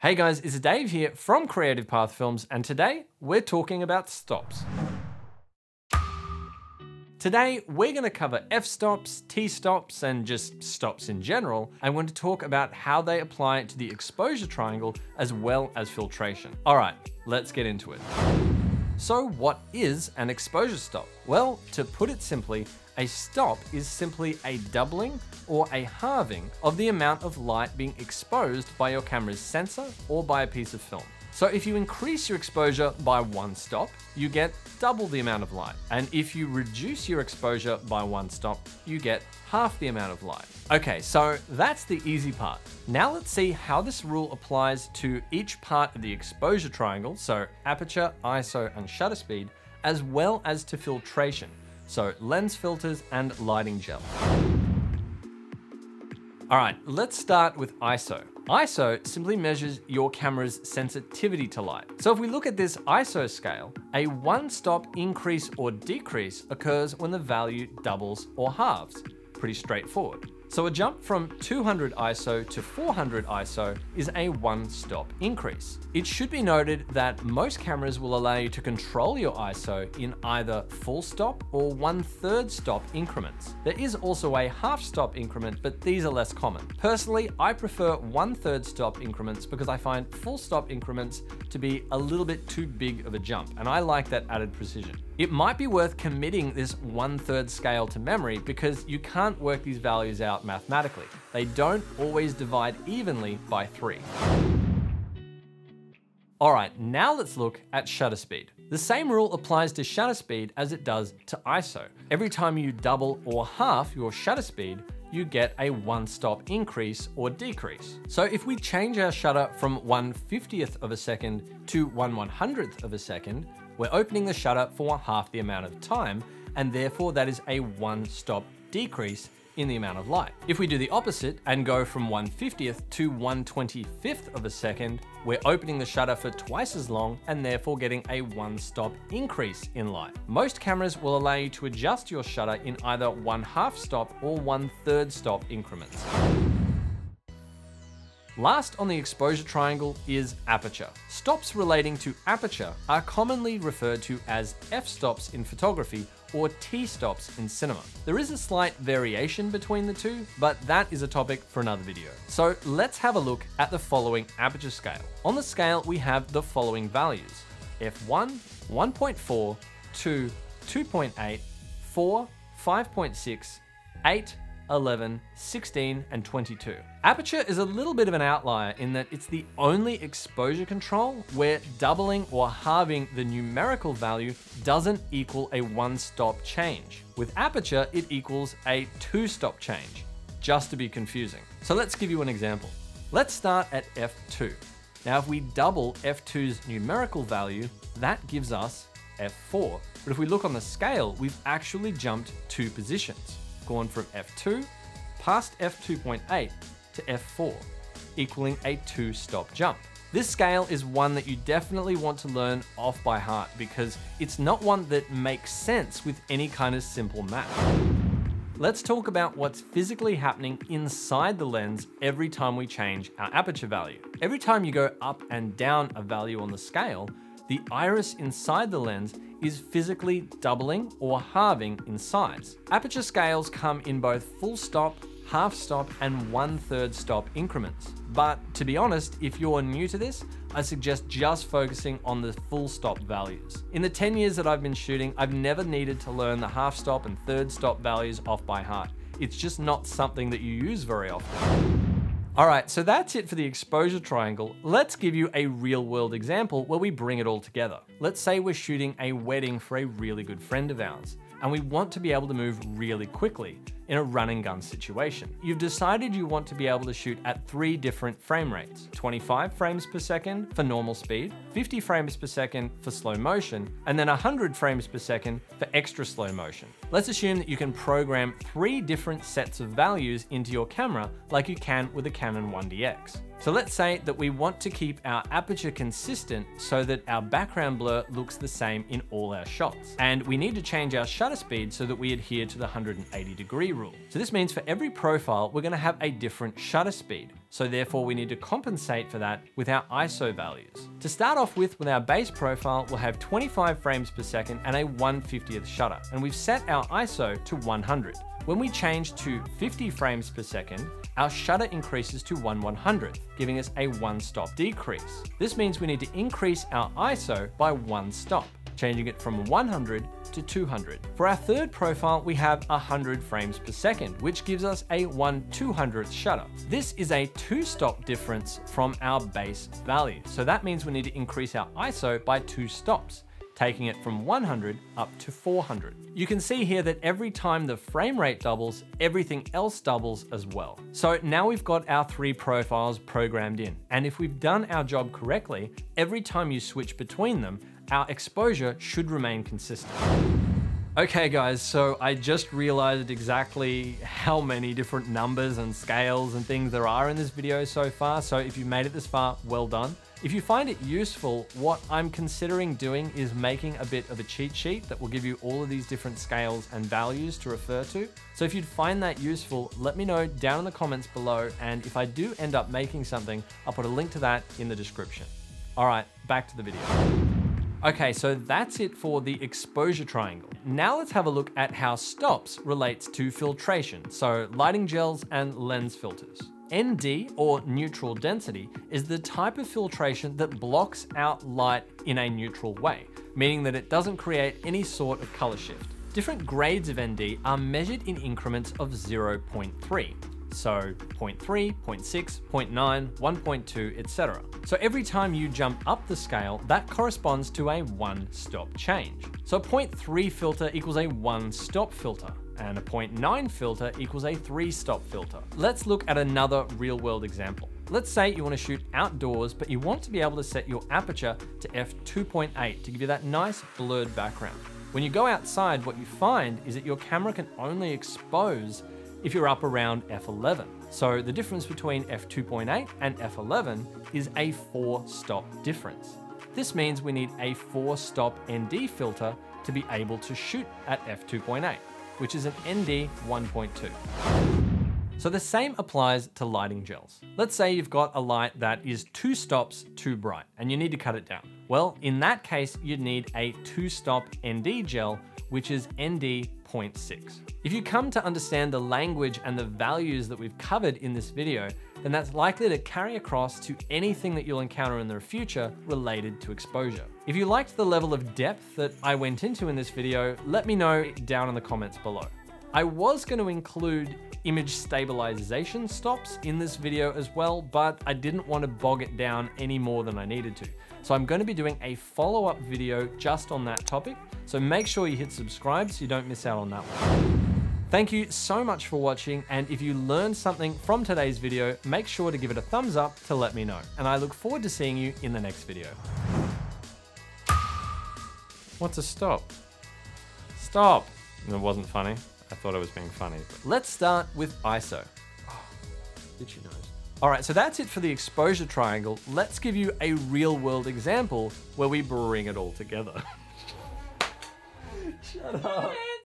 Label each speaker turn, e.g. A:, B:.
A: Hey guys, it's Dave here from Creative Path Films, and today we're talking about stops. Today, we're going to cover f-stops, t-stops, and just stops in general. I'm going to talk about how they apply to the exposure triangle as well as filtration. All right, let's get into it. So what is an exposure stop? Well, to put it simply, a stop is simply a doubling or a halving of the amount of light being exposed by your camera's sensor or by a piece of film. So if you increase your exposure by one stop, you get double the amount of light. And if you reduce your exposure by one stop, you get half the amount of light. Okay, so that's the easy part. Now let's see how this rule applies to each part of the exposure triangle, so aperture, ISO, and shutter speed, as well as to filtration so lens filters and lighting gel. All right, let's start with ISO. ISO simply measures your camera's sensitivity to light. So if we look at this ISO scale, a one stop increase or decrease occurs when the value doubles or halves. Pretty straightforward. So a jump from 200 ISO to 400 ISO is a one-stop increase. It should be noted that most cameras will allow you to control your ISO in either full stop or one-third stop increments. There is also a half stop increment, but these are less common. Personally, I prefer one-third stop increments because I find full stop increments to be a little bit too big of a jump, and I like that added precision. It might be worth committing this one-third scale to memory because you can't work these values out mathematically. They don't always divide evenly by three. All right, now let's look at shutter speed. The same rule applies to shutter speed as it does to ISO. Every time you double or half your shutter speed, you get a one stop increase or decrease. So if we change our shutter from 1 50th of a second to 1 100th of a second, we're opening the shutter for half the amount of time, and therefore that is a one stop decrease in the amount of light. If we do the opposite and go from 1 50th to 1 25th of a second, we're opening the shutter for twice as long and therefore getting a one stop increase in light. Most cameras will allow you to adjust your shutter in either one half stop or one third stop increments. Last on the exposure triangle is aperture. Stops relating to aperture are commonly referred to as f-stops in photography or t-stops in cinema. There is a slight variation between the two, but that is a topic for another video. So let's have a look at the following aperture scale. On the scale, we have the following values. f1, 1.4, 2, 2.8, 4, 5.6, 8, 11, 16, and 22. Aperture is a little bit of an outlier in that it's the only exposure control where doubling or halving the numerical value doesn't equal a one-stop change. With aperture, it equals a two-stop change, just to be confusing. So let's give you an example. Let's start at f2. Now, if we double f2's numerical value, that gives us f4. But if we look on the scale, we've actually jumped two positions gone from f2 past f2.8 to f4, equaling a two stop jump. This scale is one that you definitely want to learn off by heart because it's not one that makes sense with any kind of simple math. Let's talk about what's physically happening inside the lens every time we change our aperture value. Every time you go up and down a value on the scale, the iris inside the lens is physically doubling or halving in size. Aperture scales come in both full stop, half stop, and one third stop increments. But to be honest, if you're new to this, I suggest just focusing on the full stop values. In the 10 years that I've been shooting, I've never needed to learn the half stop and third stop values off by heart. It's just not something that you use very often. All right, so that's it for the exposure triangle. Let's give you a real world example where we bring it all together. Let's say we're shooting a wedding for a really good friend of ours, and we want to be able to move really quickly in a run and gun situation. You've decided you want to be able to shoot at three different frame rates 25 frames per second for normal speed, 50 frames per second for slow motion, and then 100 frames per second for extra slow motion. Let's assume that you can program three different sets of values into your camera like you can with a Canon 1DX. So let's say that we want to keep our aperture consistent so that our background blur looks the same in all our shots. And we need to change our shutter speed so that we adhere to the 180 degree rule. So this means for every profile, we're gonna have a different shutter speed. So therefore we need to compensate for that with our ISO values. To start off with, with our base profile, we'll have 25 frames per second and a 150th shutter. And we've set our ISO to 100. When we change to 50 frames per second, our shutter increases to 1 100th, giving us a one stop decrease. This means we need to increase our ISO by one stop changing it from 100 to 200. For our third profile, we have 100 frames per second, which gives us a 1 200th shutter. This is a two stop difference from our base value. So that means we need to increase our ISO by two stops taking it from 100 up to 400. You can see here that every time the frame rate doubles, everything else doubles as well. So now we've got our three profiles programmed in. And if we've done our job correctly, every time you switch between them, our exposure should remain consistent. Okay guys, so I just realized exactly how many different numbers and scales and things there are in this video so far, so if you made it this far, well done. If you find it useful, what I'm considering doing is making a bit of a cheat sheet that will give you all of these different scales and values to refer to. So if you'd find that useful, let me know down in the comments below, and if I do end up making something, I'll put a link to that in the description. All right, back to the video. Okay, so that's it for the exposure triangle. Now let's have a look at how stops relates to filtration, so lighting gels and lens filters. ND, or neutral density, is the type of filtration that blocks out light in a neutral way, meaning that it doesn't create any sort of color shift. Different grades of ND are measured in increments of 0.3. So 0.3, 0.6, 0.9, 1.2, etc. So every time you jump up the scale, that corresponds to a one stop change. So a 0.3 filter equals a one stop filter and a 0.9 filter equals a three stop filter. Let's look at another real world example. Let's say you want to shoot outdoors, but you want to be able to set your aperture to f2.8 to give you that nice blurred background. When you go outside, what you find is that your camera can only expose if you're up around f11. So the difference between f2.8 and f11 is a four stop difference. This means we need a four stop ND filter to be able to shoot at f2.8 which is an ND 1.2. So the same applies to lighting gels. Let's say you've got a light that is two stops too bright and you need to cut it down. Well, in that case, you'd need a two stop ND gel, which is ND 0.6. If you come to understand the language and the values that we've covered in this video, then that's likely to carry across to anything that you'll encounter in the future related to exposure. If you liked the level of depth that I went into in this video, let me know down in the comments below. I was going to include image stabilization stops in this video as well, but I didn't want to bog it down any more than I needed to. So I'm going to be doing a follow-up video just on that topic, so make sure you hit subscribe so you don't miss out on that one. Thank you so much for watching, and if you learned something from today's video, make sure to give it a thumbs up to let me know. And I look forward to seeing you in the next video. What's a stop? Stop! It wasn't funny. I thought I was being funny. Let's start with ISO. Oh, itchy nose. All right, so that's it for the exposure triangle. Let's give you a real world example where we bring it all together. Shut up.